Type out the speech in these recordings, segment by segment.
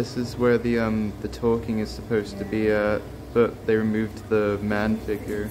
This is where the um the talking is supposed to be at, but they removed the man figure.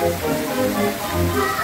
Música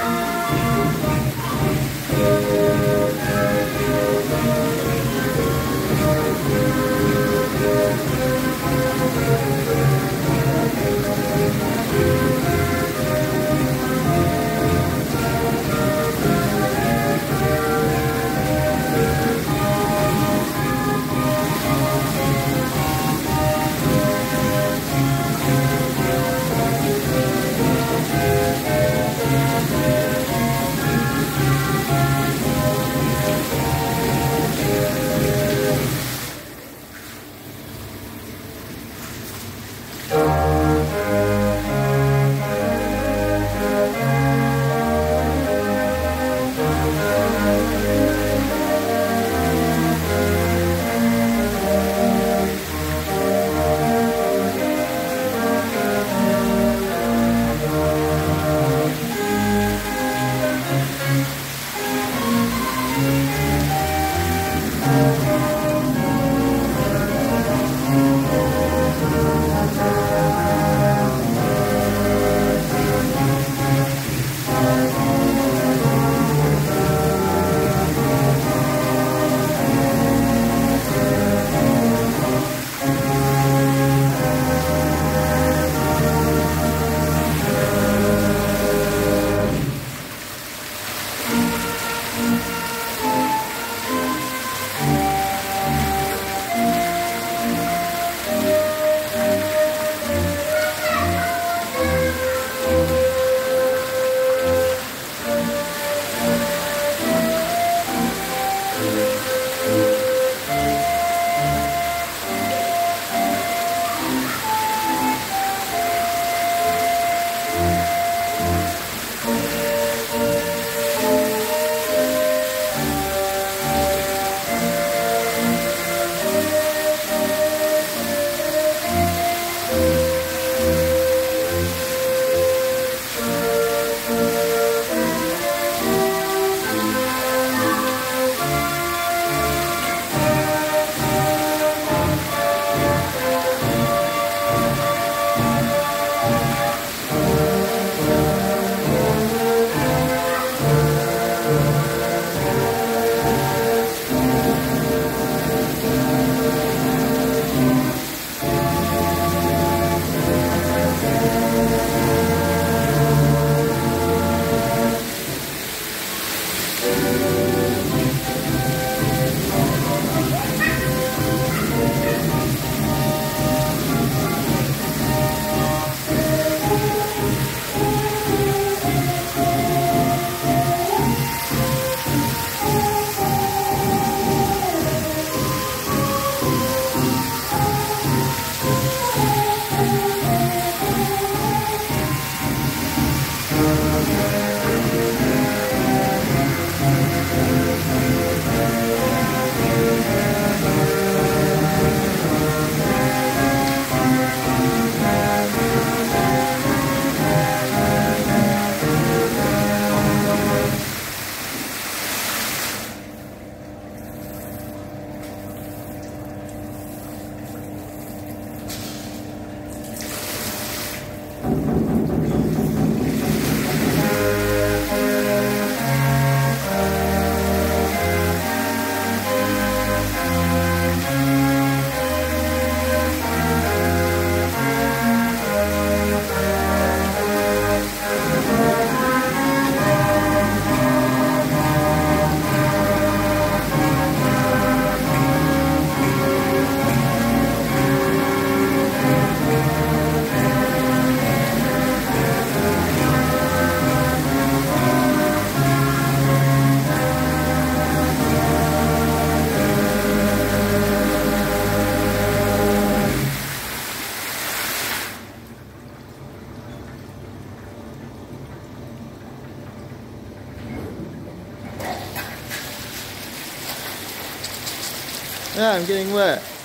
I'm getting wet.